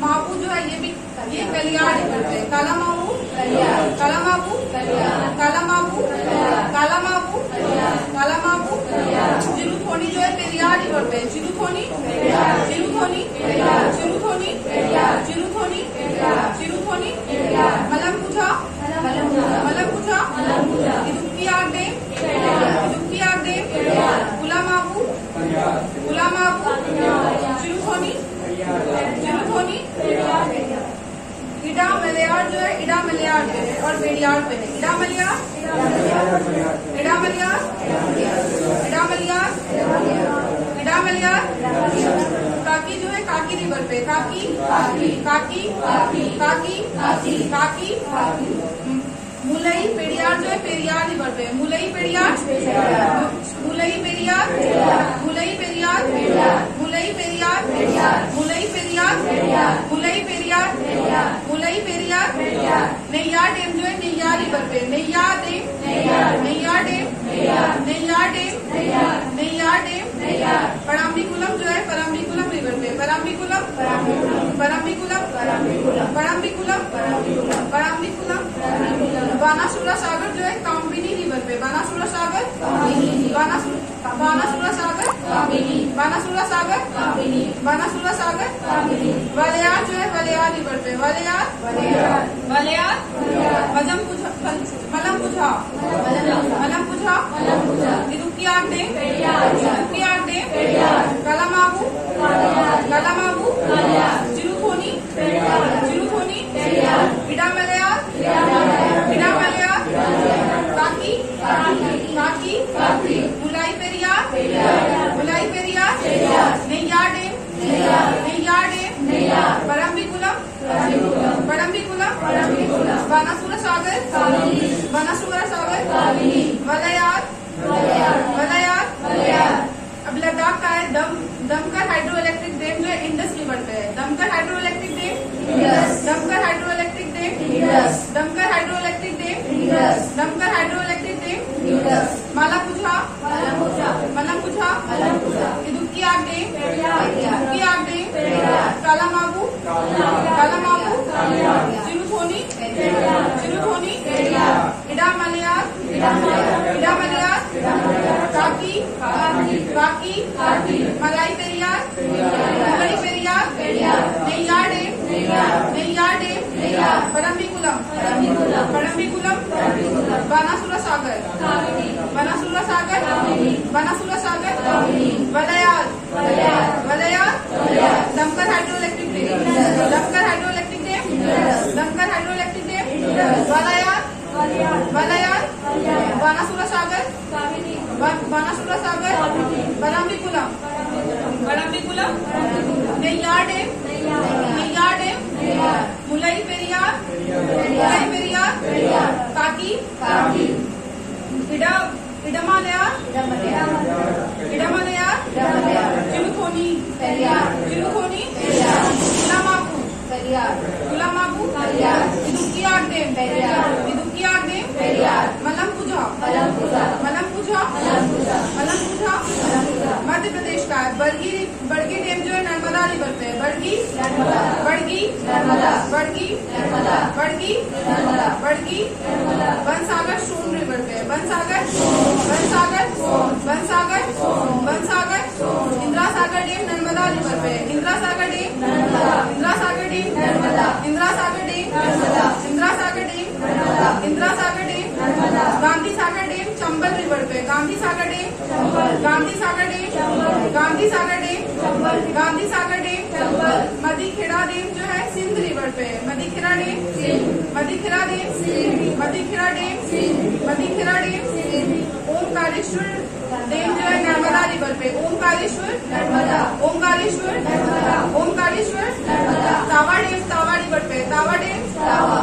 माऊ जो है, ये भी ये कल्याण करते हैं। काला कल्याण। काला माऊ काला माऊ काला इडा मलयार पे है और पेरियार पे। है इडा मलयार इडा मलयार इडा मलयार इडा मलयार काकी जो है, काकी रिवर पे। काकी? काकी। काकी? काकी? काकी? काकी? मुलई पेरियार जो है पेरियार रिवर पे। मुलई पेरियार मुलई पेरियार मुलई पेरियार मुलई पेरियार मुलई पेरियार मुलई पेरियार मुलई पेरियार नैया डेम जो है नैया रिवर पे नैया डेम नैया डेम नैया डेम नैया डैम पराम्बिकुलम जो है, पराम्बिकुलम रिवर पे पराम्बिकुलम पराम्बिकुलम पराम्बिकुलम पराम्बिकुलम। बानासुरा सागर जो है, काम्बिनी रिवर पे बानासुरा सागर बानासुरा बानासुरा सागर बानासुरा सागर बानासुरा सागर वलयार जो है, वलयार रिवर पे वलयार वलयार वज़न पुझा मलम पुझा मलम पुझा इदुक्की आगदे इदुक्की आगदे कलमाबू कलमाबू जिरुखोनी जिरुखोनी इडा मलयार इडा मलयार काकी काकी मुलाई पेरियार मुलाई पेरियार नैयार डैम नैयार डैम परम्बिकुलम परम्बिकुलम बानासुरा सागर बानासुरा सागर वलयार वलयार अब लद्दाख का है दम दमकर हाइड्रो इलेक्ट्रिक डैम जो है इंडस रिवर पे है Dumkhar hydro electric dam Dumkhar hydro electric dam Dumkhar hydro electric dam Dumkhar hydro electric dam माला पुछा मलम पुछा इदुक्की आग डैम इदुक्की आग डैम काला माबू काला माबू जिरुथोनी जिरुथोनी इडा मलयार इडा मलयार काकी Kakki Mullai Periyar Mullai Periyar Neyyar dam Neyyar dam Parambikulam Parambikulam Banasura Sagar Banasura Sagar Banasura Sagar Walayar Walayar Dumkhar hydro electric dam Dumkhar hydro electric dam Dumkhar hydro electric dam Walayar Walayar Banasura Sagar Parambikulam Parambikulam Neyyar dam Neyyar dam Mullai Periyar? Mullai Periyar? Kakki? Ida Idamalayar इडमालया जिरुखोनी जिरुखोनी गुलामाबू गुलामाबू Idukki आग dam मलम पूजा, मलम पूजा मलम पूजा मध्य प्रदेश का बड़गी बड़गी dam जो है, Narmada river पे बड़गी बड़गी बड़गी बड़गी बड़गी Bansagar Son river पे Bansagar Bansagar Bansagar Bansagar Indira Sagar dam Narmada river पे Indira Sagar dam Indira Sagar dam Indira Sagar dam Indira Sagar dam Indira Sagar dam Gandhi Sagar dam Chambal river पे Gandhi Sagar dam Gandhi Sagar dam Gandhi Sagar dam Gandhi Sagar dam Madikheda dam जो है Sindh river पे Madikheda dam Madikheda dam Madikheda dam Madikheda dam Omkareshwar dam जो है Narmada river पे। ओमकारेश्वर ओमकारेश्वर ओमकारेश्वर तावा dam तावा river पे तावा डैम तावा।